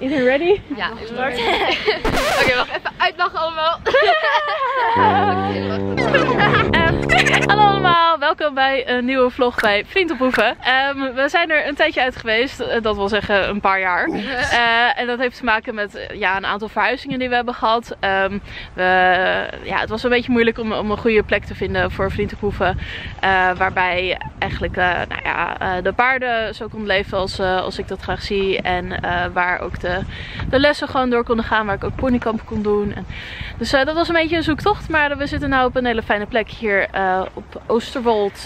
Iedereen ready? Ja, start. Oké, wacht even uitlachen allemaal. Ehm, hallo allemaal, welkom bij een nieuwe vlog bij Vriend op Hoeven. Ehm, we zijn er een tijdje uit geweest, eh, dat wil zeggen een paar jaar. Eh, en dat heeft te maken met eh, ja, een aantal verhuizingen die we hebben gehad. Ehm, we, ja, het was een beetje moeilijk om, om een goede plek te vinden voor Vriend op Hoeven. Waarbij eigenlijk nou ja, de paarden zo konden leven als, als ik dat graag zie. En waar ook de, de lessen gewoon door konden gaan, waar ik ook ponykamp kon doen. En, dus dat was een beetje een zoektocht. Maar we zitten nu op een hele fijne plek hier op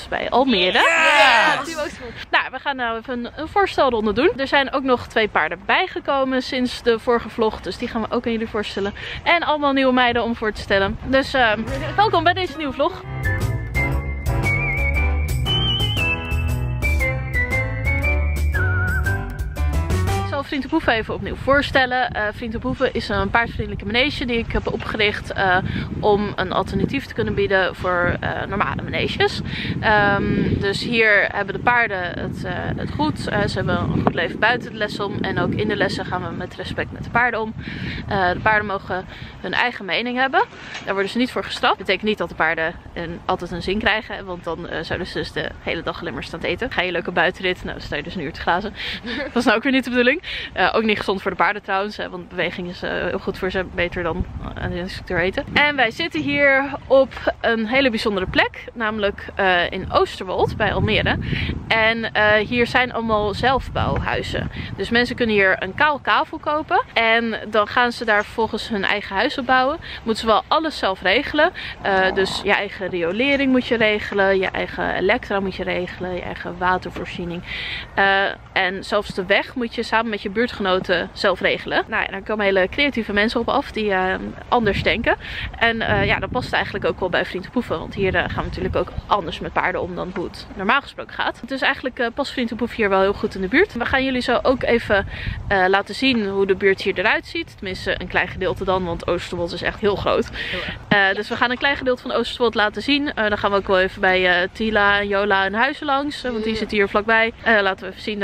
Bij Almere. Ja. Nou, we gaan nou even een, een voorstelronde doen. Er zijn ook nog twee paarden bijgekomen sinds de vorige vlog. Dus die gaan we ook aan jullie voorstellen. En allemaal nieuwe meiden om voor te stellen. Dus eh, welkom bij deze nieuwe vlog. Vriend op Hoeven even opnieuw voorstellen. Eh, Vriend op Hoeven is een paardvriendelijke manege die ik heb opgericht eh, om een alternatief te kunnen bieden voor eh, normale maneges. Ehm, dus hier hebben de paarden het, het goed. Ze hebben een goed leven buiten de les om. En ook in de lessen gaan we met respect met de paarden om. De paarden mogen hun eigen mening hebben. Daar worden ze niet voor gestraft. Dat betekent niet dat de paarden altijd een zin krijgen. Want dan zouden ze dus de hele dag alleen maar staan te eten. Ga je leuke buitenrit. Nou, sta je dus een uur te glazen. Dat is nou ook weer niet de bedoeling. Eh, ook niet gezond voor de paarden trouwens. want beweging is eh, heel goed voor ze. Beter dan aan de instructeur eten. En wij zitten hier op een hele bijzondere plek. Namelijk eh, in Oosterwold bij Almere. En eh, hier zijn allemaal zelfbouwhuizen. Dus mensen kunnen hier een kaal kavel kopen. En dan gaan ze daar vervolgens hun eigen huis op bouwen. Moeten ze wel alles zelf regelen. Eh, dus je eigen riolering moet je regelen. Je eigen elektra moet je regelen. Je eigen watervoorziening. Eh, en zelfs de weg moet je samen met je buurtgenoten zelf regelen. Nou ja, daar komen hele creatieve mensen op af die eh, anders denken. En eh, ja, dat past eigenlijk ook wel bij Vriend op Hoeven. Want hier eh, gaan we natuurlijk ook anders met paarden om dan hoe het normaal gesproken gaat. Dus eigenlijk eh, past Vriend op Hoeven hier wel heel goed in de buurt. We gaan jullie zo ook even laten zien hoe de buurt hier eruit ziet. Tenminste, een klein gedeelte dan, want Oosterwold is echt heel groot. Dus we gaan een klein gedeelte van Oosterwold laten zien. Dan gaan we ook wel even bij Tila en Jola en Huizen langs. want die zitten hier vlakbij. Laten we even zien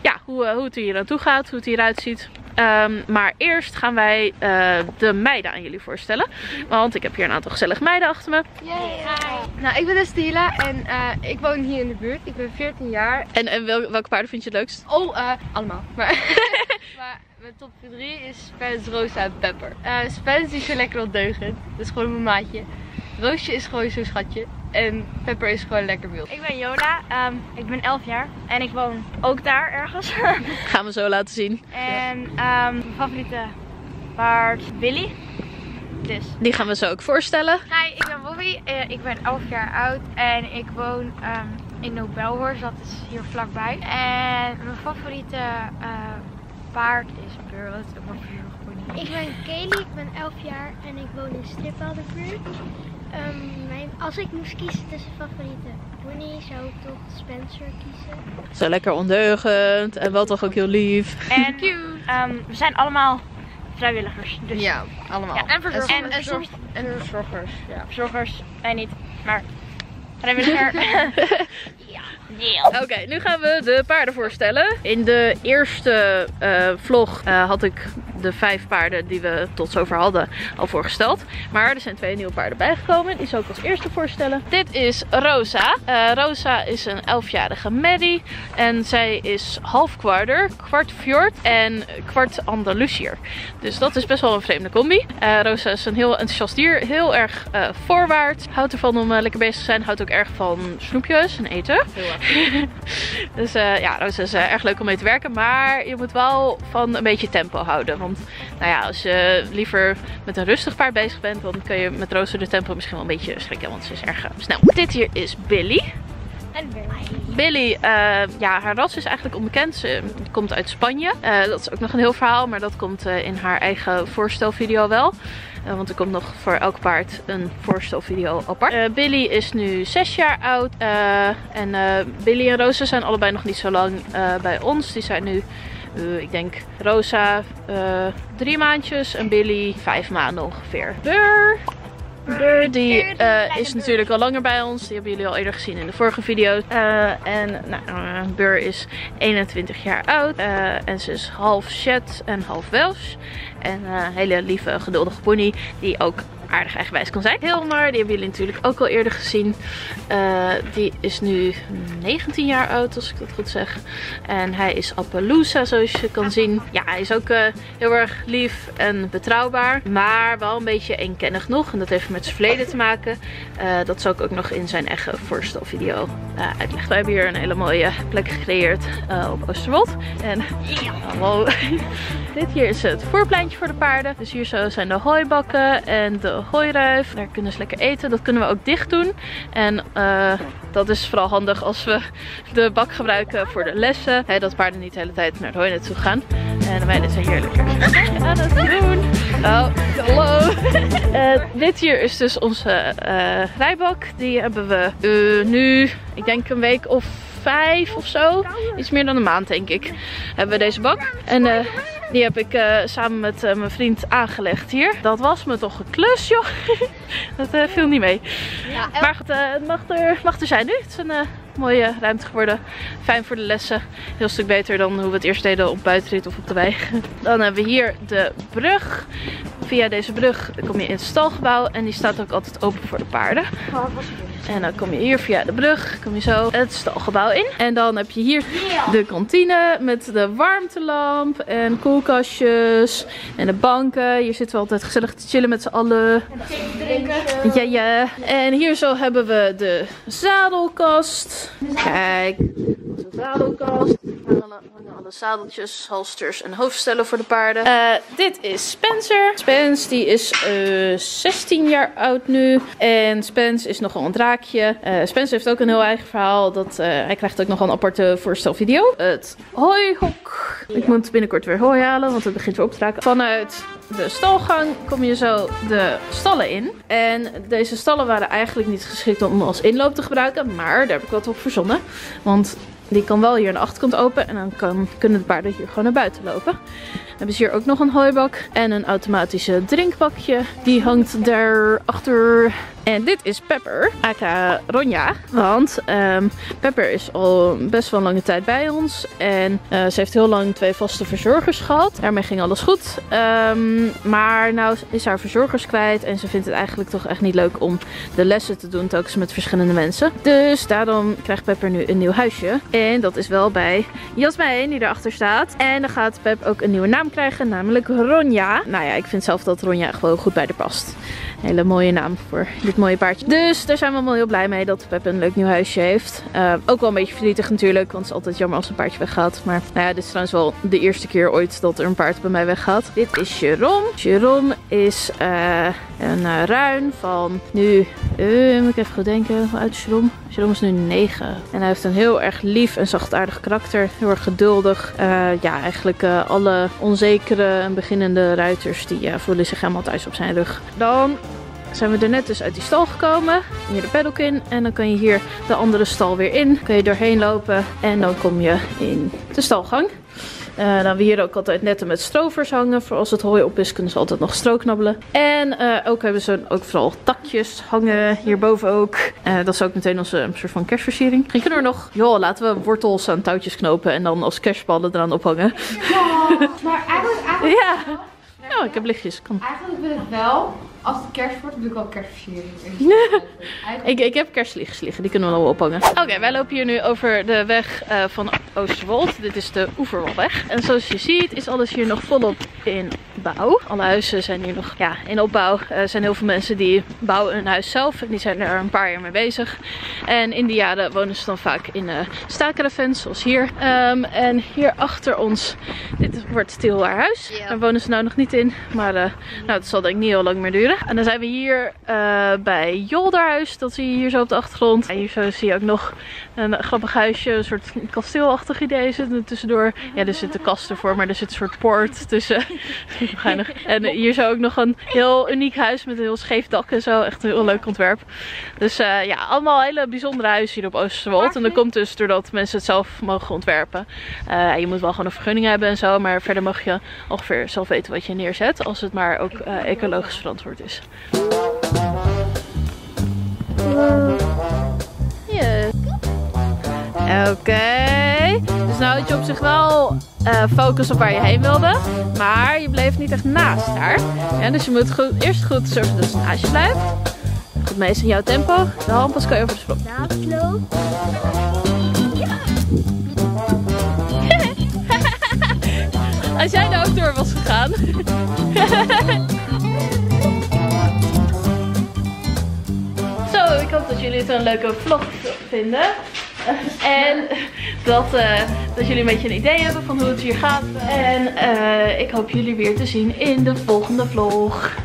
ja, hoe, hoe het hier naartoe gaat, hoe het hieruit ziet. Ehm, maar eerst gaan wij eh, de meiden aan jullie voorstellen. Want ik heb hier een aantal gezellige meiden achter me. Nou, ik ben dus Stila en eh, ik woon hier in de buurt. Ik ben 14 jaar. En, en wel- welke paarden vind je het leukst? Oh, eh, allemaal. Maar, maar mijn top 3 is Spence, Rosa en Pepper. Eh Spence is zo lekker ondeugend. Dat is gewoon mijn maatje. Roosje is gewoon zo'n schatje. En Pepper is gewoon lekker wild. Ik ben Yoda, ehm, ik ben 11 jaar en ik woon ook daar ergens. Gaan we zo laten zien. en ehm, mijn favoriete paard Billy. Dus. Die gaan we zo ook voorstellen. Hi, ik ben Bobby, eh, ik ben 11 jaar oud en ik woon ehm, in Nobelhorst, dat is hier vlakbij. En mijn favoriete eh, paard is Burl, dat is ook mijn favoriete pony. Ik ben Kelly, ik ben 11 jaar en ik woon in Stripwaldenbuurt. Ehm mijn, als ik moest kiezen tussen favoriete pony, zou ik toch Spencer kiezen. Zo lekker ondeugend en wel toch ook heel lief. En ehm, we zijn allemaal vrijwilligers. Dus Ja, allemaal. Ja, en verzorgers. En, en soms en verzorgers. Ja. verzorgers, wij niet, maar vrijwilliger. ja, yeah. Oké, nu gaan we de paarden voorstellen. In de eerste eh, vlog eh, had ik de vijf paarden die we tot zover hadden al voorgesteld. Maar er zijn twee nieuwe paarden bijgekomen. Die zal ik als eerste voorstellen. Dit is Rosa. Eh, Rosa is een 11-jarige Maddie. En zij is half kwarder, kwart fjord en kwart Andalusier. Dus dat is best wel een vreemde combi. Eh, Rosa is een heel enthousiast dier. Heel erg eh, voorwaarts. Houdt ervan om lekker bezig te zijn. Houdt ook erg van snoepjes en eten. dus eh, ja, Rosa is erg leuk om mee te werken. Maar je moet wel van een beetje tempo houden. Want nou ja, als je liever met een rustig paard bezig bent, dan kun je met Rosa de tempo misschien wel een beetje schrikken. Want ze is erg eh, snel. Dit hier is Billy. En Billy. Billy, eh, ja, haar ras is eigenlijk onbekend. Ze komt uit Spanje. Eh, dat is ook nog een heel verhaal, maar dat komt in haar eigen voorstelvideo wel. Want er komt nog voor elk paard een voorstelvideo apart. Billy is nu 6 jaar oud. en Billy en Rosa zijn allebei nog niet zo lang bij ons. Die zijn nu, eh, ik denk, Rosa eh, drie maandjes en Billy vijf maanden ongeveer. Bur! Bur die uh, is natuurlijk al langer bij ons. Die hebben jullie al eerder gezien in de vorige video's. Uh, en nou, uh, Bur is 21 jaar oud. en ze is half Shet en half Welsh. En een hele lieve, geduldige pony die ook aardig eigenwijs kan zijn. Hilmar, die hebben jullie natuurlijk ook al eerder gezien. Uh, die is nu 19 jaar oud, als ik dat goed zeg. En hij is Appaloosa, zoals je kan zien. Ja, hij is ook uh, heel erg lief en betrouwbaar. Maar wel een beetje eenkennig nog. En dat heeft met zijn verleden te maken. Uh, dat zal ik ook nog in zijn eigen voorstelvideo uitleggen. We hebben hier een hele mooie plek gecreëerd op Oosterwold. En. Dit hier is het voorpleintje voor de paarden. Dus hier zo zijn de hooibakken en de hooiruif. Daar kunnen ze lekker eten. Dat kunnen we ook dicht doen. En uh, dat is vooral handig als we de bak gebruiken voor de lessen. Dat paarden niet de hele tijd naar het hooinet toe gaan. En de meiden zijn hier lekker aan het doen. Oh, hallo. uh, dit hier is dus onze uh, rijbak. Die hebben we nu, ik denk een week of vijf of zo. Iets meer dan een maand denk ik. Hebben we deze bak. En die heb ik uh, samen met uh, mijn vriend aangelegd hier. Dat was me toch een klus joh. dat viel niet mee. Ja, maar het mag er, mag er zijn nu. Het is een mooie ruimte geworden. Fijn voor de lessen. Heel stuk beter dan hoe we het eerst deden op buitenrit of op de wei. Dan hebben we hier de brug. Via deze brug kom je in het stalgebouw. En die staat ook altijd open voor de paarden. En dan kom je hier via de brug, kom je zo het stalgebouw in. En dan heb je hier de kantine met de warmtelamp en koelkastjes en de banken. Hier zitten we altijd gezellig te chillen met z'n allen. En drinken. Ja, ja. En hier zo hebben we de zadelkast. Kijk, onze zadelkast. Alle, zadeltjes, halsters en hoofdstellen voor de paarden. Uh, dit is Spencer. Spence die is uh, 16 jaar oud nu. En Spence is nogal een draakje. Uh, Spence heeft ook een heel eigen verhaal. Dat, hij krijgt ook nog een aparte voorstelvideo. Het hooihok. Ik moet binnenkort weer hooi halen, want het begint weer op te raken. Vanuit de stalgang kom je zo de stallen in. En deze stallen waren eigenlijk niet geschikt om als inloop te gebruiken. Maar daar heb ik wat op verzonnen. Want die kan wel hier aan de achterkant open. En dan kan, kunnen de paarden hier gewoon naar buiten lopen. Hebben ze hier ook nog een hooibak. En een automatische drinkbakje. Die hangt daarachter. En dit is Pepper, aka Ronja. Want um, Pepper is al best wel een lange tijd bij ons. En uh, ze heeft heel lang twee vaste verzorgers gehad. Daarmee ging alles goed. Um, maar nou is haar verzorgers kwijt. En ze vindt het eigenlijk toch echt niet leuk om de lessen te doen. Telkens met verschillende mensen. Dus daarom krijgt Pepper nu een nieuw huisje. En dat is wel bij Jasmijn die erachter staat. En dan gaat Pep ook een nieuwe naam krijgen. Namelijk Ronja. Nou ja, ik vind zelf dat Ronja gewoon goed bij haar past. Hele mooie naam voor dit mooie paardje. Dus daar zijn we allemaal heel blij mee dat Pep een leuk nieuw huisje heeft. Uh, ook wel een beetje verdrietig natuurlijk, want het is altijd jammer als een paardje weggaat. Maar nou ja, dit is trouwens wel de eerste keer ooit dat er een paard bij mij weggaat. Dit is Jerome. Jerome is uh, een uh, ruin van nu, moet ik even goed denken, hoe oud is Jerome? Jerome is nu 9. En hij heeft een heel erg lief en zachtaardig karakter. Heel erg geduldig. ja, eigenlijk alle onzekere en beginnende ruiters die voelen zich helemaal thuis op zijn rug. Dan zijn we er net dus uit die stal gekomen. Hier de paddock in. En dan kan je hier de andere stal weer in. Kan je doorheen lopen. En dan kom je in de stalgang. Uh, dan we hier ook altijd netten met strovers hangen. Voor als het hooi op is, kunnen ze altijd nog stro knabbelen. En uh, ook hebben ze ook vooral takjes hangen hierboven ook. Uh, dat is ook meteen onze soort van kerstversiering. Misschien kunnen we nog, joh, laten we wortels aan touwtjes knopen. En dan als kerstballen eraan ophangen. Ja, maar eigenlijk... eigenlijk... Ja. Oh, ik heb lichtjes. Kom. Eigenlijk wil ik wel als het kerst wordt, doe ik al kerstversiering. ik, ik heb kerstlichtjes liggen, die kunnen we wel ophangen. Oké, okay, wij lopen hier nu over de weg uh, van Oosterwold. Dit is de Oeverwolweg. En zoals je ziet is alles hier nog volop in bouw. Alle huizen zijn hier nog ja, in opbouw. Er zijn heel veel mensen die bouwen een huis zelf. En die zijn er een paar jaar mee bezig. En in die jaren wonen ze dan vaak in uh, staakeravens, zoals hier. Um, en hier achter ons, dit wordt stil haar huis. Daar wonen ze nou nog niet in. Maar uh, nou, dat zal denk ik niet heel lang meer duren. En dan zijn we hier uh, bij Jolderhuis. Dat zie je hier zo op de achtergrond. En hier zo zie je ook nog een grappig huisje. Een soort kasteelachtig idee zit tussendoor. Ja, er zitten kasten voor, maar er zit een soort poort tussen. en hier zo ook nog een heel uniek huis met een heel scheef dak en zo. Echt een heel leuk ontwerp. Dus uh, ja, allemaal hele bijzondere huizen hier op Oosterwold. En dat komt dus doordat mensen het zelf mogen ontwerpen. Uh, je moet wel gewoon een vergunning hebben en zo. Maar verder mag je ongeveer zelf weten wat je neerzet. Als het maar ook ecologisch verantwoord is. Yes. Oké. Dus nou had je op zich wel eh, focus op waar je heen wilde. Maar je bleef niet echt naast haar. Ja, dus je moet goed, eerst goed zorgen dat ze naast je blijft. Goed meest in jouw tempo. De handpas kan je over de sprong. Als jij nou ook door was gegaan. Zo, ik hoop dat jullie het een leuke vlog vinden. En dat, eh, dat jullie een beetje een idee hebben van hoe het hier gaat. En eh, ik hoop jullie weer te zien in de volgende vlog.